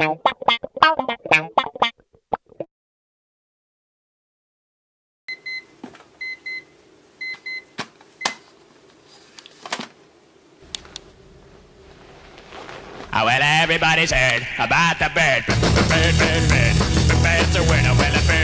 Oh Well, everybody's heard about the bird. Bird, bird, bird. bird. Bird's a winner. Well, a bird.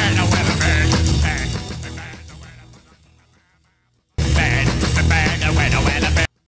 man.